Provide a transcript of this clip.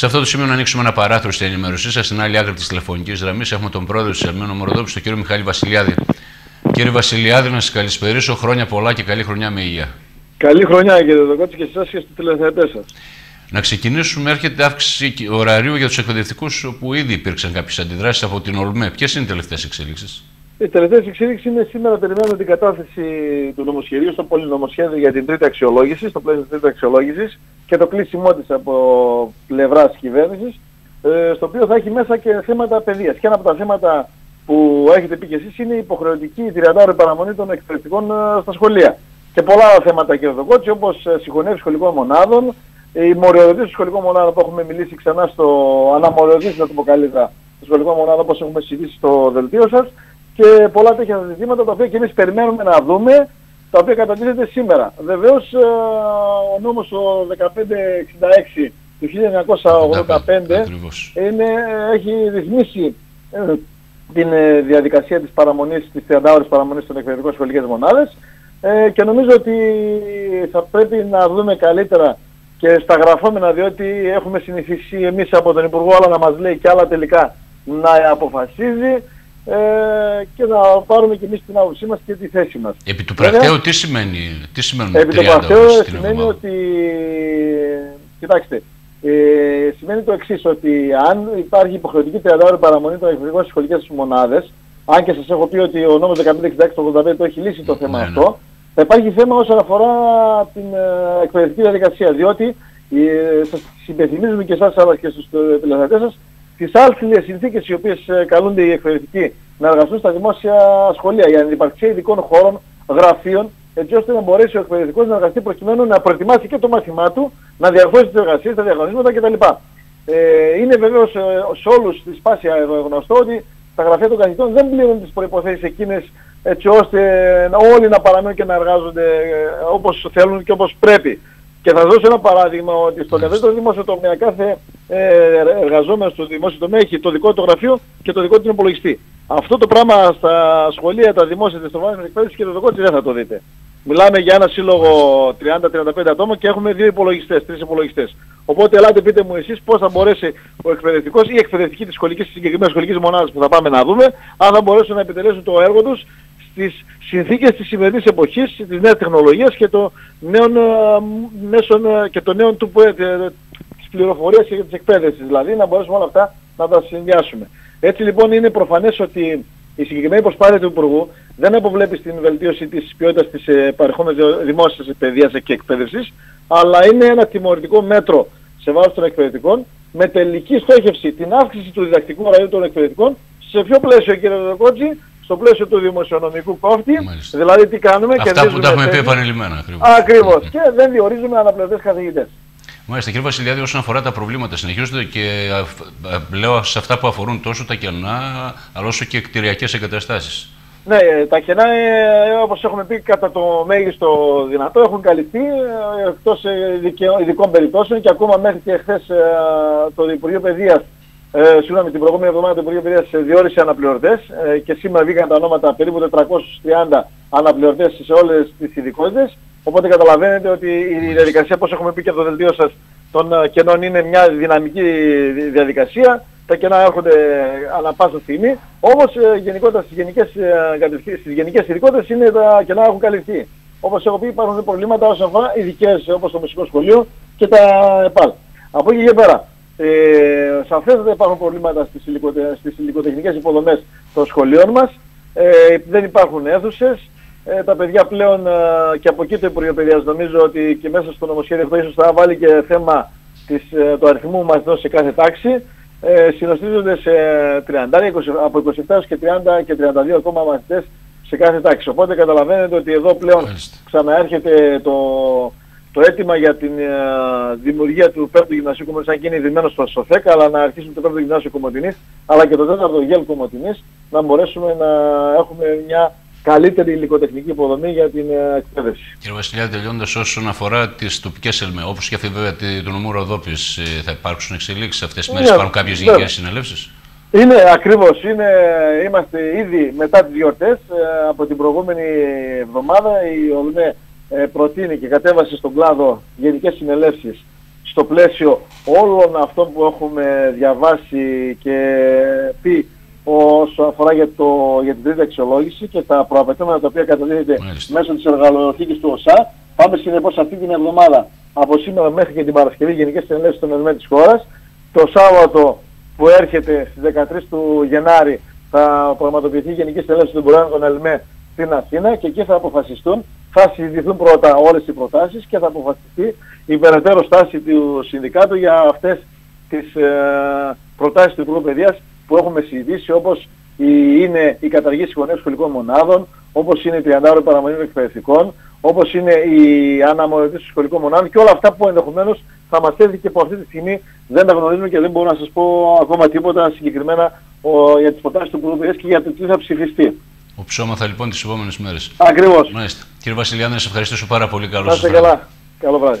Σε αυτό το σημείο να ανοίξουμε ένα παράθυρο στην ενημέρωσή σας. Στην άλλη άκρη της τηλεφωνικής γραμμής έχουμε τον πρόεδρο της Ερμένου Μοροδόπη, τον κύριο Μιχάλη Βασιλιάδη. Κύριε Βασιλιάδη, να σας καλησπερίσω. Χρόνια πολλά και καλή χρονιά με υγεία. Καλή χρονιά κύριε Δοκότση και εσάς και στους τηλεθεατές σας. Να ξεκινήσουμε, έρχεται αύξηση ωραρίου για τους εκπαιδευτικούς, όπου ήδη υπήρξαν κάποιες αντιδράσεις από την ΟΛΜΕ. Ποιες είναι οι τελευταίες εξελίξεις; Οι τελευταίε εξελίξει είναι σήμερα περιμένουμε την κατάθεση του νομοσχεδίου στο πολυνομοσχέδιο για την τρίτη αξιολόγηση, στο πλαίσιο της τρίτης αξιολόγησης και το κλείσιμό της από πλευράς κυβέρνησης, ε, στο οποίο θα έχει μέσα και θέματα παιδείας. Και ένα από τα θέματα που έχετε πει και εσείς είναι η υποχρεωτική 30 παραμονή των εκπαιδευτικών ε, στα σχολεία. Και πολλά άλλα θέματα, κύριε Δοκότση, όπως ε, συγχωνεύει σχολικών μονάδων, η μοριοδοτήση των σχολικών μονάδων που έχουμε μιλήσει ξανά στο αναμοριοδοτήση, να το πω καλύτερα, στο σχολικό μονάδων όπως έχουμε συζητήσει στο δελτίο σας και πολλά τέτοια ζητήματα τα οποία και εμείς περιμένουμε να δούμε τα οποία κατατίθεται σήμερα. Βεβαίως ε, ο νόμος ο 1566 του 1985 είναι, έχει ρυθμίσει ε, την ε, διαδικασία της παραμονής, της 30 ώρες παραμονής των εκπαιδευτικών σχολικές μονάδες. Και νομίζω ότι θα πρέπει να δούμε καλύτερα και στα γραφόμενα διότι έχουμε συνηθίσει εμείς από τον Υπουργό αλλά να μας λέει και άλλα τελικά να αποφασίζει ε, και να πάρουμε και εμείς την άποψή μας και τη θέση μας. Επί του πρακτέου τι σημαίνει, τι σημαίνει Επί του πρακτέου σημαίνει ότι, κοιτάξτε, ε, σημαίνει το εξής, ότι αν υπάρχει υποχρεωτική 30 ώρες παραμονή των εκπαιδευτικών στις σχολικές μονάδες, αν και σας έχω πει ότι ο νόμος 1566 το 85 το έχει λύσει το θέμα ναι, ναι. αυτό, θα υπάρχει θέμα όσον αφορά την ε, εκπαιδευτική διαδικασία, διότι ε, σας υπενθυμίζουμε και εσάς αλλά και στους τηλεθεατές σας τις άλθιες συνθήκες οι οποίες ε, καλούνται οι εκπαιδευτικοί να εργαστούν στα δημόσια σχολεία για την υπαρξία ειδικών χώρων, γραφείων, έτσι ώστε να μπορέσει ο εκπαιδευτικός να εργαστεί προκειμένου να προετοιμάσει και το μάθημά του, να διαρθώσει τις εργασίες, τα διαγωνίσματα κτλ. Ε, είναι βεβαίως ε, σε όλους τη σπάσια εδώ γνωστό ότι τα γραφεία των καθηγητών δεν πλήρουν τις προϋποθέσεις εκείνες έτσι ώστε όλοι να παραμένουν και να εργάζονται ε, όπως θέλουν και όπως πρέπει. Και θα δώσω ένα παράδειγμα ότι στον ευρύτερο δημόσιο τομέα κάθε ε, εργαζόμενο στο δημόσιο τομέα έχει το δικό του γραφείο και το δικό του υπολογιστή. Αυτό το πράγμα στα σχολεία, τα δημόσια της τροφάνης εκπαίδευσης και το δικό της δεν θα το δείτε. Μιλάμε για ένα σύλλογο 30-35 ατόμων και έχουμε δύο υπολογιστές, τρεις υπολογιστές. Οπότε ελάτε πείτε μου εσείς πώς θα μπορέσει ο εκπαιδευτικός ή η εκπαιδευτική της σχολικής, της συγκεκριμένης σχολικής μονάδας που θα πάμε να δούμε, αν θα μπορέσουν να επιτελέσουν το έργο τους στις συνθήκες της σημερινής εποχής, της νέας τεχνολογίας και των νέων ε, μέσων ε, και των νέων του, ε, της πληροφορίας και της εκπαίδευσης. Δηλαδή να μπορέσουμε όλα αυτά να τα συνδυάσουμε. Έτσι λοιπόν είναι προφανές ότι η συγκεκριμένη προσπάθεια του Υπουργού δεν αποβλέπει στην βελτίωση της ποιότητας της παρεχόμενης δημόσιας παιδείας και εκπαίδευσης, αλλά είναι ένα τιμωρητικό μέτρο σε βάρος των εκπαιδευτικών με τελική στόχευση την αύξηση του διδακτικού ωραρίου των εκπαιδευτικών σε ποιο πλαίσιο κύριε Δεκότζη, στο πλαίσιο του δημοσιονομικού κόφτη, δηλαδή τι κάνουμε και Αυτά που τα έχουμε πει επανειλημμένα. Ακριβώς. ακριβώς. και δεν διορίζουμε αναπληρωτές καθηγητές. Μάλιστα, κύριε Βασιλιάδη, όσον αφορά τα προβλήματα, συνεχίζονται και λέω σε αυτά που αφορούν τόσο τα κενά, αλλά όσο και κτηριακές εγκαταστάσεις. Ναι, τα κενά, ε, όπως έχουμε πει, κατά το μέγιστο δυνατό έχουν καλυφθεί ε, εκτός ειδικών περιπτώσεων και ακόμα μέχρι και χθες ε, το Υπουργείο Παιδείας ε, συγγνώμη, την προηγούμενη εβδομάδα το Υπουργείο Παιδείας διόρισε αναπληρωτές ε, και σήμερα βγήκαν τα ονόματα περίπου 430 αναπληρωτές σε όλες τις ειδικότητες. Οπότε καταλαβαίνετε ότι η διαδικασία, όπως έχουμε πει και από το δελτίο σας, των ε, κενών είναι μια δυναμική διαδικασία. Τα κενά έρχονται ανά πάσα στιγμή. Όμως ε, γενικότερα στις γενικές, ε, στις γενικές ειδικότητες είναι τα κενά έχουν καλυφθεί. Όπως έχω πει υπάρχουν προβλήματα όσον αφορά ειδικές όπως το μουσικό σχολείο και τα ΕΠΑΛ. Από εκεί και πέρα, ε, σαφέστατα υπάρχουν προβλήματα στις, υλικοτε, στις υλικοτεχνικές υποδομές των σχολείων μας. Ε, δεν υπάρχουν αίθουσες. Ε, τα παιδιά πλέον ε, και από εκεί το Υπουργείο Παιδείας νομίζω ότι και μέσα στο νομοσχέδιο αυτό ίσως θα βάλει και θέμα της, ε, του αριθμού μαθητών σε κάθε τάξη. Ε, συνοστίζονται σε 30, 20, από 27 και 30 και 32 ακόμα μαθητές σε κάθε τάξη. Οπότε καταλαβαίνετε ότι εδώ πλέον ξαναέρχεται το, το αίτημα για την uh, δημιουργία του 5ου Γυμνασίου Κομωτινής, αν και είναι ειδημένο στο ΣΟΘΕΚ, αλλά να αρχίσουμε το 5ο Γυμνάσιο Κομωτινής, αλλά και το 4ο ΓΕΛ Κομωτινής, να μπορέσουμε να έχουμε μια καλύτερη υλικοτεχνική υποδομή για την uh, εκπαίδευση. Κύριε Βασιλιάδη, τελειώνοντα όσον αφορά τις τοπικές ΕΛΜΕ, όπως και αυτή βέβαια του νομού Ροδόπης, ε, θα υπάρξουν εξελίξεις αυτές τις μέρες, ναι, υπάρχουν κάποιες γενικές συνελεύσεις; Είναι ακριβώς, είναι, είμαστε ήδη μετά τις γιορτές, ε, από την προηγούμενη εβδομάδα η ΟΛΜΕ ε, προτείνει και κατέβασε στον κλάδο γενικές συνελεύσεις στο πλαίσιο όλων αυτών που έχουμε διαβάσει και πει όσο αφορά για, το, για την τρίτη αξιολόγηση και τα προαπαιτούμενα τα οποία καταδίδεται μέσω της εργαλειοθήκης του ΟΣΑ. Πάμε συνεπώς αυτή την εβδομάδα από σήμερα μέχρι και την Παρασκευή Γενικές Συνελεύσεις των ΕΛΜΕ της χώρας. Το Σάββατο που έρχεται στις 13 του Γενάρη θα πραγματοποιηθεί η Γενική Συνέλευση των Υπουργών των ΕΛΜΕ στην Αθήνα και εκεί θα αποφασιστούν, θα συζητηθούν πρώτα όλες οι προτάσεις και θα αποφασιστεί η περαιτέρω στάση του Συνδικάτου για αυτές τις ε, προτάσεις του Υπουργού Παιδείας που έχουμε συζητήσει όπως είναι η καταργήση γονέων σχολικών μονάδων, όπως είναι η 30 παραμονή εκπαιδευτικών, όπως είναι η αναμονωτή των σχολικών μονάδων και όλα αυτά που ενδεχομένως θα μας έρθει και από αυτή τη στιγμή δεν τα γνωρίζουμε και δεν μπορώ να σας πω ακόμα τίποτα συγκεκριμένα ο, για τις προτάσεις του Υπουργού και για το τι θα ψηφιστεί. Ο ψώματα λοιπόν τις επόμενες μέρες. Ακριβώς. Μάλιστα. Κύριε Βασιλιάδη, να σας ευχαριστήσω πάρα πολύ. Καλώς σας καλά. Καλό βράδυ.